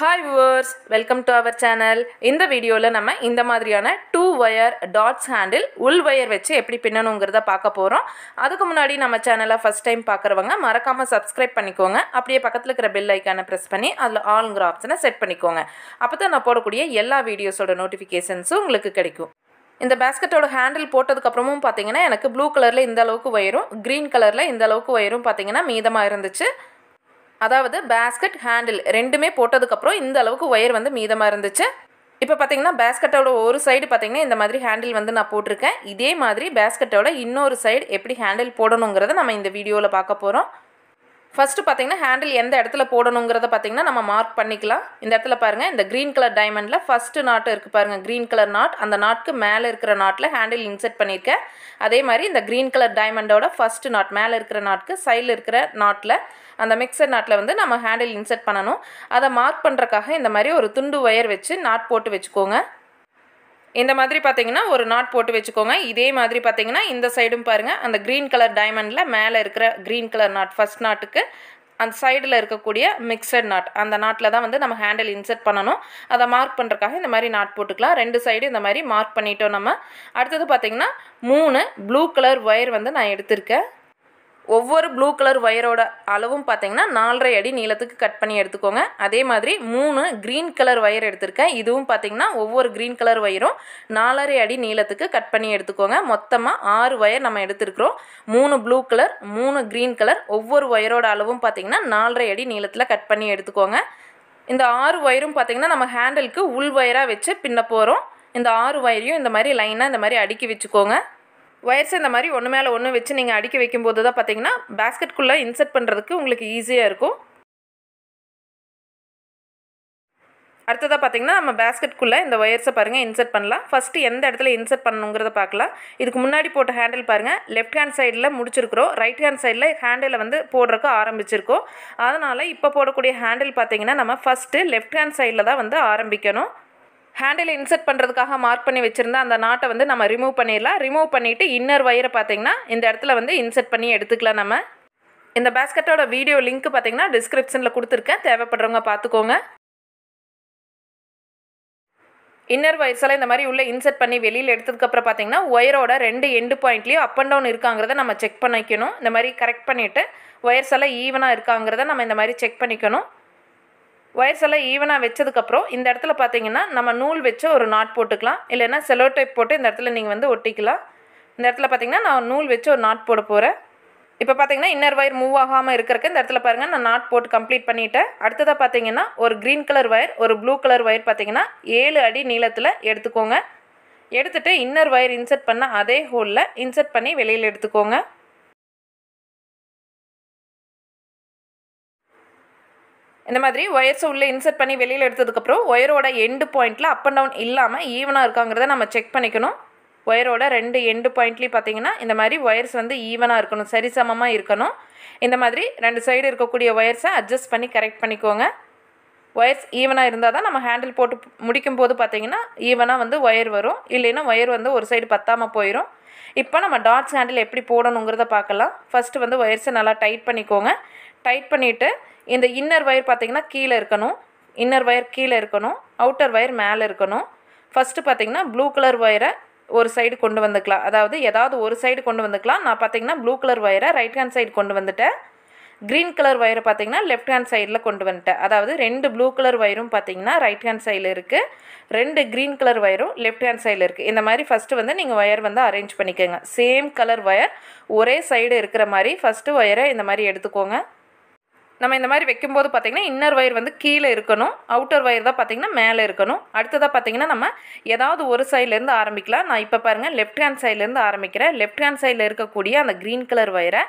Hi viewers welcome to our channel இந்த வீடியோவில் நம்ம இந்த மாதிரியான டூ ஒயர் டாட்ஸ் ஹேண்டில் உள் ஒயர் வச்சு எப்படி பின்னணுங்கிறத பார்க்க போகிறோம் அதுக்கு முன்னாடி நம்ம சேனலை ஃபஸ்ட் டைம் பார்க்குறவங்க மறக்காமல் சப்ஸ்கிரைப் பண்ணிக்கோங்க. அப்படியே பக்கத்தில் இருக்கிற பெல் ஐக்கானை ப்ரெஸ் பண்ணி அதில் ஆளுங்கிற ஆப்ஷனை செட் பண்ணிக்கோங்க. அப்போ தான் நான் போடக்கூடிய எல்லா வீடியோஸோட நோட்டிஃபிகேஷன்ஸும் உங்களுக்கு கிடைக்கும். இந்த பேஸ்கெட்டோட ஹேண்டில் போட்டதுக்கப்புறமும் பார்த்தீங்கன்னா எனக்கு ப்ளூ கலரில் இந்த அளவுக்கு ஒயரும் க்ரீன் கலரில் இந்த அளவுக்கு ஒயரும் பார்த்தீங்கன்னா மீதமாக இருந்துச்சு. அதாவது பேஸ்கெட் ஹேண்டில் ரெண்டுமே போட்டதுக்கப்புறம் இந்த அளவுக்கு ஒயர் வந்து மீதமாக இருந்துச்சு. இப்போ பார்த்தீங்கன்னா பேஸ்கெட்டோட ஒரு சைடு பார்த்தீங்கன்னா இந்த மாதிரி ஹேண்டில் வந்து நான் போட்டிருக்கேன். இதே மாதிரி பேஸ்கெட்டோட இன்னொரு சைடு எப்படி ஹேண்டில் போடணுங்கிறத நம்ம இந்த வீடியோவில் பார்க்க போகிறோம் ஃபஸ்ட்டு பார்த்தீங்கன்னா ஹேண்டில் எந்த இடத்துல போடணுங்கிறத பார்த்தீங்கன்னா நம்ம மார்க் பண்ணிக்கலாம். இந்த இடத்துல பாருங்கள் இந்த க்ரீன் கலர் டைமண்டில் ஃபஸ்ட்டு நாட்டு இருக்குது பாருங்கள் க்ரீன் கலர் நாட் அந்த நாட்க்கு மேலே இருக்கிற நாட்டில் ஹேண்டில் இன்செர்ட் பண்ணியிருக்கேன். அதே மாதிரி இந்த க்ரீன் கலர் டைமண்டோட ஃபஸ்ட்டு நாட் மேலே இருக்கிற நாட்க்கு சைடில் இருக்கிற நாட்டில் அந்த மிக்சர் நாட்டில் வந்து நம்ம ஹேண்டில் இன்செர்ட் பண்ணணும். அதை மார்க் பண்ணுறக்காக இந்த மாதிரி ஒரு துண்டு ஒயர் வச்சு நாட் போட்டு வச்சுக்கோங்க. இந்த மாதிரி பார்த்தீங்கன்னா ஒரு நாட் போட்டு வச்சுக்கோங்க. இதே மாதிரி பார்த்தீங்கன்னா இந்த சைடும் பாருங்கள் அந்த க்ரீன் கலர் டைமண்டில் மேலே இருக்கிற க்ரீன் கலர் நாட் ஃபஸ்ட் நாட்டுக்கு அந்த சைடில் இருக்கக்கூடிய மிக்சட் நாட் அந்த நாட்டில் தான் வந்து நம்ம ஹேண்டில் இன்செர்ட் பண்ணணும். அதை மார்க் பண்ணுறக்காக இந்த மாதிரி நாட் போட்டுக்கலாம். ரெண்டு சைடு இந்த மாதிரி மார்க் பண்ணிட்டோம் நம்ம. அடுத்தது பார்த்திங்கன்னா மூணு ப்ளூ கலர் ஒயர் வந்து நான் எடுத்திருக்கேன். ஒவ்வொரு ப்ளூ கலர் ஒயரோட அளவும் பார்த்தீங்கன்னா நாலரை அடி நீளத்துக்கு கட் பண்ணி எடுத்துக்கோங்க. அதே மாதிரி மூணு க்ரீன் கலர் ஒயர் எடுத்திருக்கேன். இதுவும் பார்த்தீங்கன்னா ஒவ்வொரு க்ரீன் கலர் ஒயரும் நாலரை அடி நீளத்துக்கு கட் பண்ணி எடுத்துக்கோங்க. மொத்தமாக ஆறு ஒயர் நம்ம எடுத்துருக்குறோம். மூணு ப்ளூ கலர் மூணு க்ரீன் கலர் ஒவ்வொரு ஒயரோட அளவும் பார்த்தீங்கன்னா நாலரை அடி நீளத்தில் கட் பண்ணி எடுத்துக்கோங்க. இந்த ஆறு ஒயரும் பார்த்தீங்கன்னா நம்ம ஹேண்டிலுக்கு உள் ஒயராக வச்சு பின்ன போகிறோம் இந்த ஆறு ஒயரையும் இந்த மாதிரி லைனாக இந்த மாதிரி அடுக்கி வச்சுக்கோங்க. ஒயர்ஸ் இந்த மாதிரி ஒன்று மேலே ஒன்று வச்சு நீங்கள் அடுக்கி வைக்கும்போது தான் பார்த்தீங்கன்னா பேஸ்கெட்குள்ளே இன்செர்ட் பண்ணுறதுக்கு உங்களுக்கு ஈஸியாக இருக்கும். அடுத்ததாக பார்த்தீங்கன்னா நம்ம பேஸ்கெட்குள்ளே இந்த ஒயர்ஸை பாருங்கள் இன்செர்ட் பண்ணலாம். ஃபஸ்ட்டு எந்த இடத்துல இன்செர்ட் பண்ணணுங்கிறத பார்க்கலாம். இதுக்கு முன்னாடி போட்ட ஹேண்டில் பாருங்கள் லெஃப்ட் ஹேண்ட் சைடில் முடிச்சிருக்கிறோம். ரைட் ஹேண்ட் சைடில் ஹேண்டில் வந்து போடுறக்கு ஆரம்பிச்சிருக்கோம். அதனால் இப்போ போடக்கூடிய ஹேண்டில் பார்த்தீங்கன்னா நம்ம ஃபஸ்ட்டு லெஃப்ட் ஹேண்ட் சைடில் தான் வந்து ஆரம்பிக்கணும். ஹேண்டில் இன்செர்ட் பண்ணுறதுக்காக மார்க் பண்ணி வச்சுருந்த அந்த நாட்டை வந்து நம்ம ரிமூவ் பண்ணிடலாம் ரிமூவ் பண்ணிவிட்டு இன்னர் ஒயரை பார்த்தீங்கன்னா இந்த இடத்துல வந்து இன்செர்ட் பண்ணி எடுத்துக்கலாம் நம்ம. இந்த பேஸ்கெட்டோட வீடியோ லிங்க் பார்த்தீங்கன்னா டிஸ்கிரிப்ஷனில் கொடுத்துருக்கேன். தேவைப்படுறவங்க பார்த்துக்கோங்க இன்னர் ஒயர்ஸ் எல்லாம் இந்த மாதிரி உள்ளே இன்செர்ட் பண்ணி வெளியில் எடுத்ததுக்கப்புறம் பார்த்தீங்கன்னா ஒயரோட ரெண்டு எண்டு பாயிண்ட்லேயும் அப் அண்ட் டவுன் இருக்காங்கிறத நம்ம செக் பண்ணிக்கணும். இந்த மாதிரி கரெக்ட் பண்ணிவிட்டு ஒயர்ஸ் எல்லாம் ஈவனாக இருக்காங்கிறத நம்ம இந்த மாதிரி செக் பண்ணிக்கணும். ஒயர்ஸ் எல்லாம் ஈவனாக வச்சதுக்கப்புறம் இந்த இடத்துல பார்த்தீங்கன்னா நம்ம நூல் வச்சு ஒரு நாட் போட்டுக்கலாம். இல்லைன்னா செலோ டைப் போட்டு இந்த இடத்துல நீங்கள் வந்து ஒட்டிக்கலாம். இந்த இடத்துல பார்த்தீங்கன்னா நான் நூல் வச்சு ஒரு நாட் போட போகிறேன் இப்போ பார்த்தீங்கன்னா இன்னர் ஒயர் மூவ் ஆகாமல் இருக்கிறக்கு இந்த இடத்துல பாருங்கள் நான் நாட் போட்டு கம்ப்ளீட் பண்ணிவிட்டேன் அடுத்ததாக பார்த்தீங்கன்னா ஒரு க்ரீன் கலர் ஒயர் ஒரு ப்ளூ கலர் ஒயர் பார்த்தீங்கன்னா ஏழு அடி நீளத்தில் எடுத்துக்கோங்க. எடுத்துகிட்டு இன்னர் ஒயர் இன்செர்ட் பண்ண அதே ஹோலில் இன்செர்ட் பண்ணி வெளியில் எடுத்துக்கோங்க. இந்த மாதிரி ஒயர்ஸை உள்ளே இன்செர்ட் பண்ணி வெளியில் எடுத்ததுக்கப்புறம் ஒயரோட எண்டு பாயிண்ட்டில் அப் அண்ட் டவுன் இல்லாமல் ஈவனாக இருக்காங்கிறத நம்ம செக் பண்ணிக்கணும். ஒயரோட ரெண்டு எண்டு பாயிண்ட்லேயும் பார்த்தீங்கன்னா இந்த மாதிரி ஒயர்ஸ் வந்து ஈவனாக இருக்கணும் சரிசமமாக இருக்கணும். இந்த மாதிரி ரெண்டு சைடு இருக்கக்கூடிய ஒயர்ஸை அட்ஜஸ்ட் பண்ணி கரெக்ட் பண்ணிக்கோங்க. ஒயர்ஸ் ஈவனாக இருந்தால் தான் நம்ம ஹேண்டில் போட்டு முடிக்கும் போது பார்த்தீங்கன்னா ஈவனாக வந்து ஒயர் வரும். இல்லைன்னா ஒயர் வந்து ஒரு சைடு பத்தாமல் போயிடும் இப்போ நம்ம டாட்ஸ் ஹேண்டில் எப்படி போடணுங்கிறத பார்க்கலாம். ஃபஸ்ட்டு வந்து ஒயர்ஸை நல்லா டைட் பண்ணிக்கோங்க. டைட் பண்ணிவிட்டு இந்த இன்னர் ஒயர் பார்த்திங்கன்னா கீழே இருக்கணும். இன்னர் ஒயர் கீழே இருக்கணும். அவுட்டர் ஒயர் மேலே இருக்கணும். ஃபஸ்ட்டு பார்த்திங்கன்னா ப்ளூ கலர் ஒயரை ஒரு சைடு கொண்டு வந்துக்கலாம். அதாவது ஏதாவது ஒரு சைடு கொண்டு வந்துக்கலாம். நான் பார்த்தீங்கன்னா ப்ளூ கலர் ஒயரை ரைட் ஹேண்ட் சைடு கொண்டு வந்துட்டேன். க்ரீன் கலர் ஒயரை பார்த்தீங்கன்னா லெஃப்ட் ஹேண்ட் சைடில் கொண்டு வந்துட்டேன். அதாவது ரெண்டு ப்ளூ கலர் ஒயரும் பார்த்தீங்கன்னா ரைட் ஹேண்ட் சைடில் இருக்குது ரெண்டு க்ரீன் கலர் ஒயரும் லெஃப்ட் ஹேண்ட் சைடில் இருக்குது இந்த மாதிரி ஃபஸ்ட்டு வந்து நீங்கள் ஒயர் வந்து அரேஞ்ச் பண்ணிக்கோங்க. சேம் கலர் ஒயர் ஒரே சைடு இருக்கிற மாதிரி ஃபஸ்ட்டு ஒயரை இந்த மாதிரி எடுத்துக்கோங்க. நம்ம இந்த மாதிரி வைக்கும்போது பார்த்திங்கன்னா இன்னர் ஒயர் வந்து கீழே இருக்கணும் அவுட்டர் ஒயர் தான் பார்த்திங்கன்னா மேலே இருக்கணும். அடுத்ததாக பார்த்திங்கன்னா நம்ம ஏதாவது ஒரு சைட்லேருந்து ஆரம்பிக்கலாம். நான் இப்போ பாருங்கள் லெஃப்ட் ஹேண்ட் சைட்லேருந்து ஆரம்பிக்கிறேன். லெஃப்ட் ஹேண்ட் சைடில் இருக்கக்கூடிய அந்த க்ரீன் கலர் ஒயரை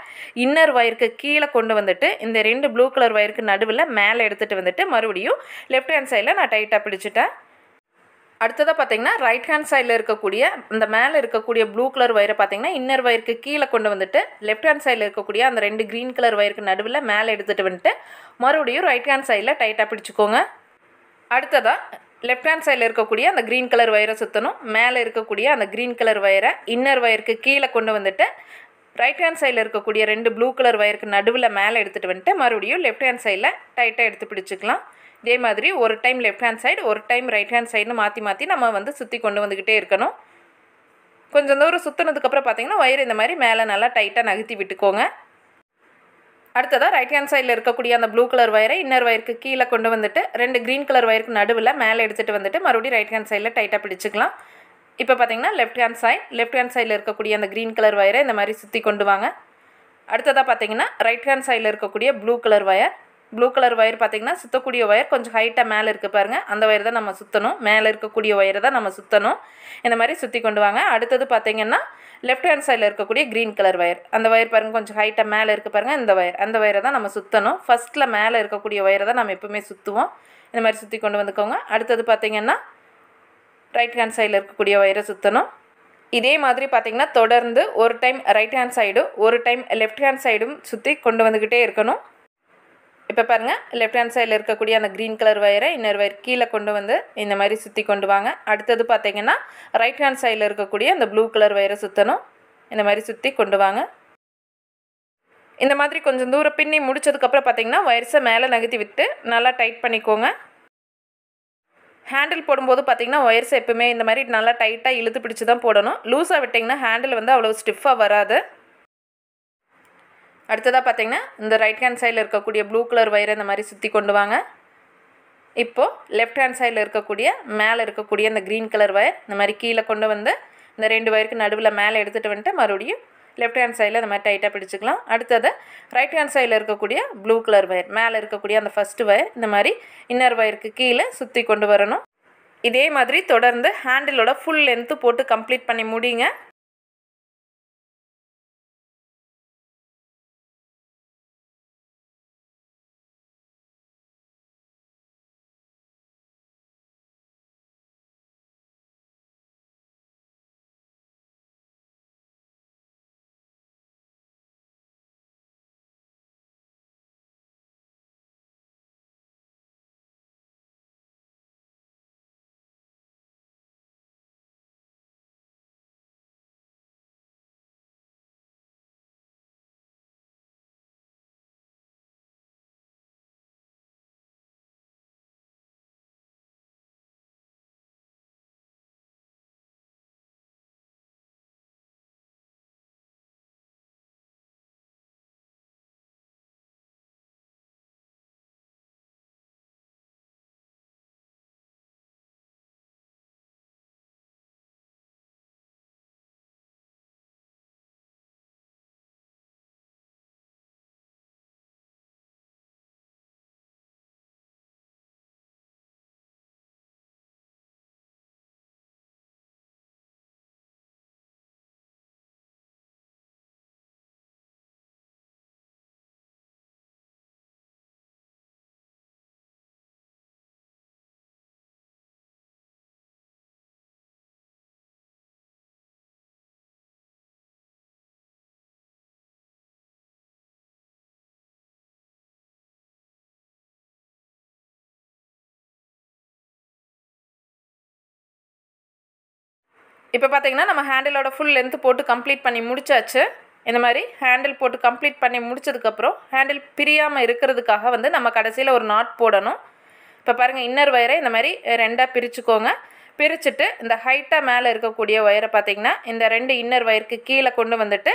இன்னர் ஒயருக்கு கீழே கொண்டு வந்துட்டு இந்த ரெண்டு ப்ளூ கலர் ஒயருக்கு நடுவில் மேலே எடுத்துகிட்டு வந்துட்டு மறுபடியும் லெஃப்ட் ஹேண்ட் சைடில் நான் டைட்டாக பிடிச்சிட்டேன். அடுத்ததாக பார்த்தீங்கன்னா ரைட் ஹேண்ட் சைடில் இருக்கக்கூடிய அந்த மேலே இருக்கக்கூடிய ப்ளூ கலர் ஒயரை பார்த்தீங்கன்னா இன்னர் ஒயருக்கு கீழே கொண்டு வந்துட்டு லெஃப்ட் ஹேண்ட் சைடில் இருக்கக்கூடிய அந்த ரெண்டு க்ரீன் கலர் வயருக்கு நடுவில் மேலே எடுத்துகிட்டு வந்துட்டு மறுபடியும் ரைட் ஹேண்ட் சைடில் டைட்டாக பிடிச்சிக்கோங்க. அடுத்ததாக லெஃப்ட் ஹேண்ட் சைடில் இருக்கக்கூடிய அந்த க்ரீன் கலர் ஒயரை சுற்றணும் மேலே இருக்கக்கூடிய அந்த க்ரீன் கலர் வயரை இன்னர் ஒயருக்கு கீழே கொண்டு வந்துட்டு ரைட் ஹேண்ட் சைடில் இருக்கக்கூடிய ரெண்டு ப்ளூ கலர் ஒயருக்கு நடுவில் மேலே எடுத்துகிட்டு வந்துட்டு மறுபடியும் லெஃப்ட் ஹேண்ட் சைடில் டைட்டாக எடுத்து பிடிச்சிக்கலாம். இதே மாதிரி ஒரு டைம் லெஃப்ட் ஹேண்ட் சைடு ஒரு டைம் ரைட் ஹேண்ட் சைடுன்னு மாற்றி மாற்றி நம்ம வந்து சுற்றி கொண்டு வந்துக்கிட்டே இருக்கணும். கொஞ்சம் தூரம் சுற்றினதுக்கப்புறம் பார்த்தீங்கன்னா ஒயர் இந்த மாதிரி மேலே நல்லா டைட்டாக நகர்த்தி விட்டுக்கோங்க. அடுத்ததாக ரைட் ஹேண்ட் சைடில் இருக்கக்கூடிய அந்த ப்ளூ கலர் ஒயரை இன்னர் ஒயருக்கு கீழே கொண்டு வந்துட்டு ரெண்டு க்ரீன் கலர் ஒயருக்கு நடுவில் மேலே எடுத்துகிட்டு வந்துட்டு மறுபடியும் ரைட் ஹேண்ட் சைடில் டைட்டாக பிடிச்சிக்கலாம். இப்போ பார்த்தீங்கன்னா left hand side left hand சைடில் இருக்கக்கூடிய அந்த க்ரீன் கலர் வயரை இந்த மாதிரி சுற்றி கொண்டு வாங்க. அடுத்ததாக பார்த்தீங்கன்னா ரைட் ஹேண்ட் சைடில் இருக்கக்கூடிய blue colour wire blue colour wire பார்த்தீங்கன்னா சுற்றக்கூடிய ஒயர் கொஞ்சம் ஹைட்டாக மேலே இருக்குது பாருங்கள் அந்த ஒயர் தான் நம்ம சுற்றணும் மேலே இருக்கக்கூடிய ஒயரை தான் நம்ம சுற்றணும் இந்த மாதிரி சுற்றி கொண்டு வாங்க. அடுத்தது பார்த்தீங்கன்னா லெஃப்ட் ஹேண்ட் சைடில் இருக்கக்கூடிய க்ரீன் கலர் ஒயர் அந்த ஒயர் பாருங்கள் கொஞ்சம் ஹைட்டாக மேலே இருக்குது பாருங்கள் இந்த ஒயர் அந்த ஒயரை தான் நம்ம சுற்றணும் ஃபஸ்ட்டில் மேலே இருக்கக்கூடிய ஒயரை தான் நம்ம எப்பவுமே சுற்றுவோம் இந்த மாதிரி சுற்றி கொண்டு வந்துக்கோங்க. அடுத்தது பார்த்தீங்கன்னா ரைட் ஹேண்ட் சைடில் இருக்கக்கூடிய ஒயரை சுற்றணும் இதே மாதிரி பார்த்திங்கன்னா தொடர்ந்து ஒரு டைம் ரைட் ஹேண்ட் சைடும் ஒரு டைம் லெஃப்ட் ஹேண்ட் சைடும் சுற்றி கொண்டு வந்துக்கிட்டே இருக்கணும். இப்போ பாருங்கள் லெஃப்ட் ஹேண்ட் சைடில் இருக்கக்கூடிய அந்த க்ரீன் கலர் ஒயரை இன்னொரு ஒயர் கீழே கொண்டு வந்து இந்த மாதிரி சுற்றி கொண்டு வாங்க. அடுத்தது பார்த்திங்கன்னா ரைட் ஹேண்ட் சைடில் இருக்கக்கூடிய அந்த ப்ளூ கலர் ஒயரை சுற்றணும் இந்த மாதிரி சுற்றி கொண்டு வாங்க. இந்த மாதிரி கொஞ்சம் தூரம் பின்னி முடிச்சதுக்கப்புறம் பார்த்தீங்கன்னா ஒயர்ஸை மேலே நகர்த்தி விட்டு நல்லா டைட் பண்ணிக்கோங்க. ஹேண்டில் போடும்போது பார்த்தீங்கன்னா ஒயர்ஸ் எப்பவுமே இந்த மாதிரி நல்லா டைட்டாக இழுத்து பிடிச்சி தான் போடணும். லூஸாக விட்டிங்கன்னா ஹேண்டில் வந்து அவ்வளோ ஸ்டிஃபாக வராது. அடுத்ததாக பார்த்தீங்கன்னா இந்த ரைட் ஹேண்ட் சைடில் இருக்கக்கூடிய ப்ளூ கலர் ஒயரை இந்த மாதிரி சுற்றி கொண்டு வாங்க. இப்போது லெஃப்ட் ஹேண்ட் சைடில் இருக்கக்கூடிய மேலே இருக்கக்கூடிய இந்த க்ரீன் கலர் ஒயர் இந்த மாதிரி கீழே கொண்டு வந்து இந்த ரெண்டு ஒயருக்கு நடுவில் மேலே எடுத்துகிட்டு வந்துட்டு மறுபடியும் லெஃப்ட் ஹேண்ட் சைடில் இந்த மாதிரி டைட்டாக பிடிச்சிக்கலாம். அடுத்தது ரைட் ஹேண்ட் சைடில் இருக்கக்கூடிய ப்ளூ கலர் ஒயர் மேலே இருக்கக்கூடிய அந்த ஃபஸ்ட்டு ஒயர் இந்த மாதிரி இன்னர் ஒயருக்கு கீழே சுற்றி கொண்டு வரணும். இதே மாதிரி தொடர்ந்து ஹேண்டிலோட ஃபுல் லென்த்து போட்டு கம்ப்ளீட் பண்ணி முடிங்க. இப்போ பார்த்தீங்கன்னா நம்ம ஹேண்டிலோட ஃபுல் லென்த்து போட்டு கம்ப்ளீட் பண்ணி முடிச்சாச்சு. இந்த மாதிரி ஹேண்டில் போட்டு கம்ப்ளீட் பண்ணி முடிச்சதுக்கப்புறம் ஹேண்டில் பிரியாமல் இருக்கிறதுக்காக வந்து நம்ம கடைசியில் ஒரு நாட் போடணும். இப்போ பாருங்கள் இன்னர் ஒயரை இந்த மாதிரி ரெண்டாக பிரிச்சுக்கோங்க. பிரிச்சுட்டு இந்த ஹைட்டாக மேலே இருக்கக்கூடிய ஒயரை பார்த்தீங்கன்னா இந்த ரெண்டு இன்னர் ஒயருக்கு கீழே கொண்டு வந்துட்டு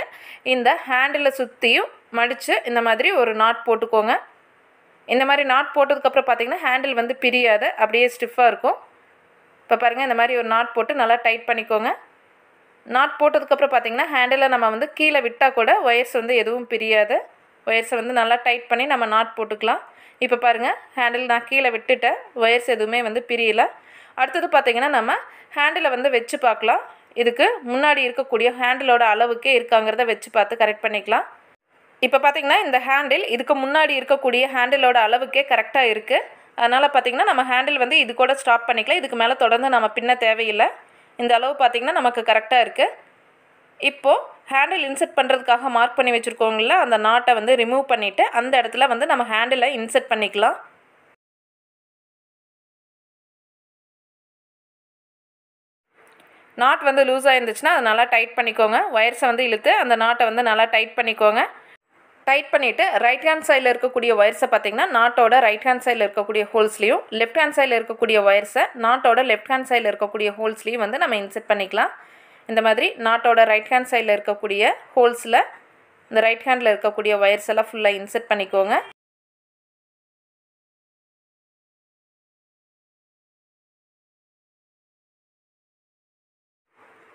இந்த ஹேண்டிலை சுற்றியும் மடித்து இந்த மாதிரி ஒரு நாட் போட்டுக்கோங்க. இந்த மாதிரி நாட் போட்டதுக்கப்புறம் பார்த்தீங்கன்னா ஹேண்டில் வந்து பிரியாது அப்படியே ஸ்டிஃபாக இருக்கும். இப்போ பாருங்கள் இந்த மாதிரி ஒரு நாட் போட்டு நல்லா டைட் பண்ணிக்கோங்க. நாட் போட்டதுக்கப்புறம் பார்த்தீங்கன்னா ஹேண்டிலை நம்ம வந்து கீழே விட்டால் கூட ஒயர்ஸ் வந்து எதுவும் பிரியாது. ஒயர்ஸை வந்து நல்லா டைட் பண்ணி நம்ம நாட் போட்டுக்கலாம். இப்போ பாருங்கள் ஹேண்டில் நான் கீழே விட்டுட்டேன். ஒயர்ஸ் எதுவுமே வந்து பிரியலை. அடுத்தது பார்த்தீங்கன்னா நம்ம ஹேண்டிலை வந்து வச்சு பார்க்கலாம். இதுக்கு முன்னாடி இருக்கக்கூடிய ஹேண்டிலோட அளவுக்கே இருக்காங்கிறத வச்சு பார்த்து கரெக்ட் பண்ணிக்கலாம். இப்போ பார்த்தீங்கன்னா இந்த ஹேண்டில் இதுக்கு முன்னாடி இருக்கக்கூடிய ஹேண்டிலோட அளவுக்கே கரெக்டாக இருக்குது அதனால் பார்த்தீங்கன்னா நம்ம ஹேண்டில் வந்து இது கூட ஸ்டாப் பண்ணிக்கலாம். இதுக்கு மேலே தொடர்ந்து நம்ம பின்ன தேவையில்லை. இந்த அளவு பார்த்தீங்கன்னா நமக்கு கரெக்டாக இருக்குது இப்போது ஹேண்டில் இன்செர்ட் பண்ணுறதுக்காக மார்க் பண்ணி வச்சுருக்கோங்கள அந்த நாட்டை வந்து ரிமூவ் பண்ணிவிட்டு அந்த இடத்துல வந்து நம்ம ஹேண்டிலை இன்செர்ட் பண்ணிக்கலாம். நாட் வந்து லூஸாக இருந்துச்சுன்னா அதை நல்லா டைட் பண்ணிக்கோங்க. ஒயர்ஸை வந்து இழுத்து அந்த நாட்டை வந்து நல்லா டைட் பண்ணிக்கோங்க. டைட் பண்ணிவிட்டு ரைட் ஹேண்ட் சைடில் இருக்கக்கூடிய ஒயர்ஸை பார்த்தீங்கன்னா நாட்டோட ரைட் ஹேண்ட் சைடில் இருக்கக்கூடிய ஹோல்ஸ்லையும் லெஃப்ட் ஹேண்ட் சைடில் இருக்கக்கூடிய ஒயர்ஸை நாட்டோட லெஃப்ட் ஹேண்ட் சைடில் இருக்கக்கூடிய ஹோல்ஸ்லையும் வந்து நம்ம இன்செர்ட் பண்ணிக்கலாம். இந்த மாதிரி நாட்டோட ரைட் ஹேண்ட் சைடில் இருக்கக்கூடிய ஹோல்ஸில் இந்த ரைட் ஹேண்டில் இருக்கக்கூடிய ஒயர்ஸ் எல்லாம் ஃபுல்லாக இன்செர்ட் பண்ணிக்கோங்க.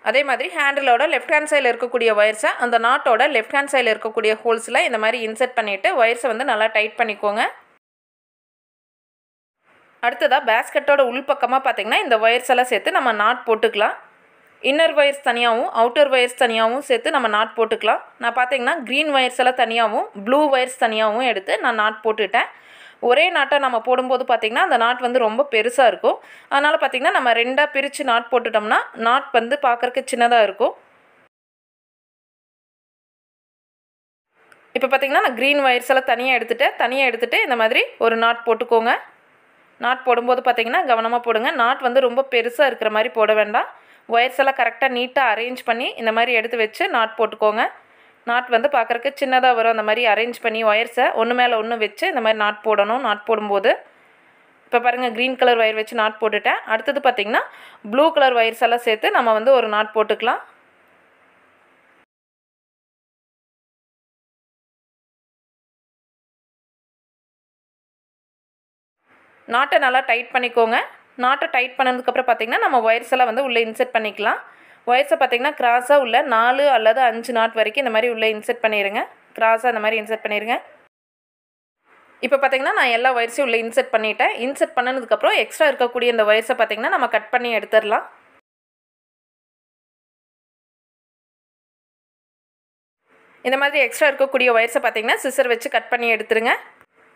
அதே மாதிரி ஹேண்டிலோட லெஃப்ட் ஹேண்ட் சைடில் இருக்கக்கூடிய ஒயர்ஸை அந்த நாட்டோட லெஃப்ட் ஹேண்ட் சைடில் இருக்கக்கூடிய ஹோல்ஸில் இந்த மாதிரி இன்செர்ட் பண்ணிவிட்டு ஒயர்ஸை வந்து நல்லா டைட் பண்ணிக்கோங்க. அடுத்ததாக பேஸ்கெட்டோட உள்பக்கமாக பார்த்தீங்கன்னா இந்த ஒயர்ஸ் எல்லாம் சேர்த்து நம்ம நாட் போட்டுக்கலாம். இன்னர் ஒயர்ஸ் தனியாகவும் அவுட்டர் ஒயர்ஸ் தனியாகவும் சேர்த்து நம்ம நாட் போட்டுக்கலாம். நான் பார்த்தீங்கன்னா க்ரீன் ஒயர்ஸ் எல்லாம் தனியாகவும் ப்ளூ ஒயர்ஸ் தனியாகவும் எடுத்து நான் நாட் போட்டுட்டேன். ஒரே நாட்டை நம்ம போடும்போது பார்த்திங்கன்னா அந்த நாட் வந்து ரொம்ப பெருசாக இருக்கும். அதனால் பார்த்திங்கன்னா நம்ம ரெண்டாக பிரித்து நாட் போட்டுட்டோம்னா நாட் வந்து பார்க்குறக்கு சின்னதாக இருக்கும். இப்போ பார்த்திங்கன்னா நான் க்ரீன் ஒயர்ஸ் எல்லாம் தனியாக எடுத்துகிட்டேன் தனியாக எடுத்துகிட்டு இந்த மாதிரி ஒரு நாட் போட்டுக்கோங்க. நாட் போடும்போது பார்த்திங்கன்னா கவனமாக போடுங்க. நாட் வந்து ரொம்ப பெருசாக இருக்கிற மாதிரி போட வேண்டாம். ஒயர்ஸ் எல்லாம் கரெக்டாக நீட்டாக அரேஞ்ச் பண்ணி இந்த மாதிரி எடுத்து வச்சு நாட் போட்டுக்கோங்க. நாட் வந்து பார்க்குறக்கு சின்னதாக வரும். அந்த மாதிரி அரேஞ்ச் பண்ணி ஒயர்ஸை ஒன்று மேலே ஒன்று வச்சு இந்த மாதிரி நாட் போடணும். நாட் போடும்போது இப்போ பாருங்கள் க்ரீன் கலர் ஒயர் வச்சு நாட் போட்டுட்டேன். அடுத்தது பார்த்திங்கன்னா ப்ளூ கலர் ஒயர்ஸ் எல்லாம் சேர்த்து நம்ம வந்து ஒரு நாட் போட்டுக்கலாம். நாட்டை நல்லா டைட் பண்ணிக்கோங்க. நாட்டை டைட் பண்ணதுக்கப்புறம் பார்த்திங்கன்னா நம்ம ஒயர்ஸ் எல்லாம் வந்து உள்ளே இன்செர்ட் பண்ணிக்கலாம். ஒயர்ஸை பார்த்திங்கன்னா கிராஸாக உள்ள நாலு அல்லது அஞ்சு நாட் வரைக்கும் இந்த மாதிரி உள்ளே இன்செர்ட் பண்ணிடுங்க கிராஸாக இந்த மாதிரி இன்செர்ட் பண்ணிடுங்க இப்போ பார்த்திங்கன்னா நான் எல்லா ஒயர்ஸையும் உள்ளே இன்செர்ட் பண்ணிட்டேன். இன்செர்ட் பண்ணதுக்கப்புறம் எக்ஸ்ட்ரா இருக்கக்கூடிய இந்த ஒயர்ஸை பார்த்திங்கன்னா நம்ம கட் பண்ணி எடுத்துடலாம். இந்த மாதிரி எக்ஸ்ட்ரா இருக்கக்கூடிய ஒயர்ஸை பார்த்திங்கன்னா சிசர் வச்சு கட் பண்ணி எடுத்துருங்க.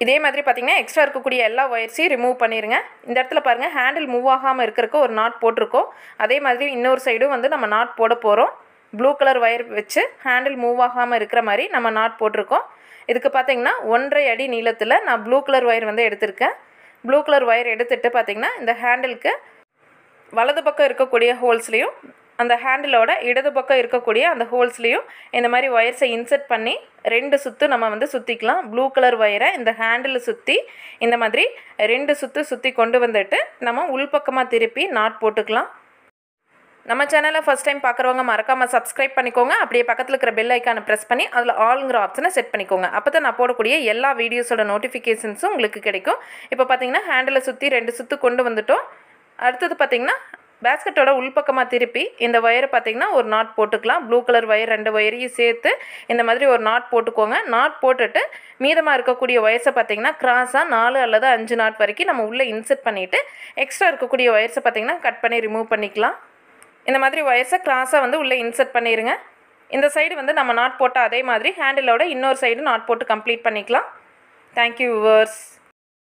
இதே மாதிரி பார்த்திங்கன்னா எக்ஸ்ட்ரா இருக்கக்கூடிய எல்லா ஒயர்ஸையும் ரிமூவ் பண்ணிடுங்க இந்த இடத்துல பாருங்கள் ஹேண்டில் மூவ் ஆகாமல் இருக்கிறக்கு ஒரு நாட் போட்டிருக்கோம். அதே மாதிரி இன்னொரு சைடும் வந்து நம்ம நாட் போட போகிறோம் ப்ளூ கலர் ஒயர் வச்சு ஹேண்டில் மூவ் ஆகாமல் இருக்கிற மாதிரி நம்ம நாட் போட்டிருக்கோம். இதுக்கு பார்த்தீங்கன்னா ஒன்றரை அடி நீளத்தில் நான் ப்ளூ கலர் ஒயர் வந்து எடுத்திருக்கேன். ப்ளூ கலர் ஒயர் எடுத்துகிட்டு பார்த்திங்கன்னா இந்த ஹேண்டிலுக்கு வலது பக்கம் இருக்கக்கூடிய ஹோல்ஸ்லேயும் அந்த ஹேண்டிலோட இடது பக்கம் இருக்கக்கூடிய அந்த ஹோல்ஸ்லேயும் இந்த மாதிரி ஒயர்ஸை இன்செர்ட் பண்ணி ரெண்டு சுற்று நம்ம வந்து சுற்றிக்கலாம் ப்ளூ கலர் ஒயரை இந்த ஹேண்டில் சுற்றி இந்த மாதிரி ரெண்டு சுற்று சுற்றி கொண்டு வந்துட்டு நம்ம உள்பக்கமாக திருப்பி நாட் போட்டுக்கலாம். நம்ம சேனலை ஃபஸ்ட் டைம் பார்க்குறவங்க மறக்காமல் சப்ஸ்கிரைப் பண்ணிக்கோங்க. அப்படியே பக்கத்தில் இருக்கிற பெல் ஐக்கானை ப்ரெஸ் பண்ணி அதில் ஆளுங்கிற ஆப்ஷனை செட் பண்ணிக்கோங்க. அப்போ தான் நான் போடக்கூடிய எல்லா வீடியோஸோட நோட்டிஃபிகேஷன்ஸும் உங்களுக்கு கிடைக்கும். இப்போ பார்த்தீங்கன்னா ஹேண்டிலை சுற்றி ரெண்டு சுற்று கொண்டு வந்துட்டோம். அடுத்தது பார்த்தீங்கன்னா பேஸ்கெட்டோட உள்பக்கமாக திருப்பி இந்த ஒயரை பார்த்திங்கன்னா ஒரு நாட் போட்டுக்கலாம். ப்ளூ கலர் ஒயர் ரெண்டு ஒயரையும் சேர்த்து இந்த மாதிரி ஒரு நாட் போட்டுக்கோங்க. நாட் போட்டுட்டு மீதமாக இருக்கக்கூடிய ஒயர்ஸை பார்த்திங்கன்னா கிராஸாக நாலு அல்லது அஞ்சு நாட் வரைக்கும் நம்ம உள்ளே இன்செர்ட் பண்ணிவிட்டு எக்ஸ்ட்ரா இருக்கக்கூடிய ஒயர்ஸை பார்த்திங்கன்னா கட் பண்ணி ரிமூவ் பண்ணிக்கலாம். இந்த மாதிரி ஒயர்ஸை கிராஸாக வந்து உள்ளே இன்செர்ட் பண்ணிடுங்க இந்த சைடு வந்து நம்ம நாட் போட்ட அதே மாதிரி ஹேண்டிலோட இன்னொரு சைடு நாட் போட்டு கம்ப்ளீட் பண்ணிக்கலாம். Thank you viewers